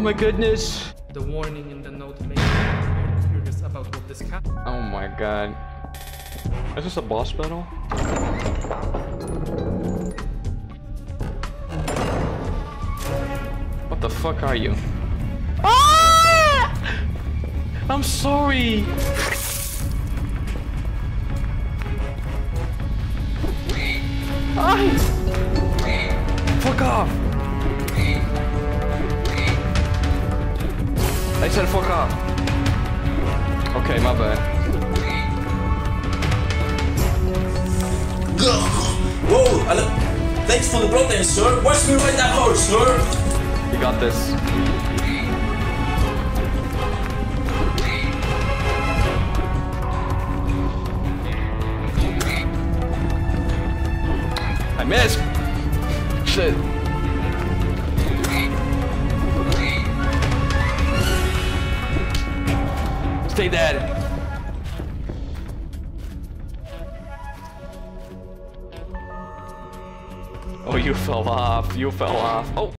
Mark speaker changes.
Speaker 1: my goodness.
Speaker 2: The warning in the note made me curious about what this cat.
Speaker 1: Oh my god. Is this a boss battle? What the fuck are you? Ah! I'm sorry. Ay! Fuck off! I said fuck off. Okay, my bad.
Speaker 3: Whoa, look- thanks for the protein, sir. Watch me ride that horse, sir.
Speaker 1: You got this. I missed. Shit. Stay dead. Oh, you fell off. You fell off. Oh.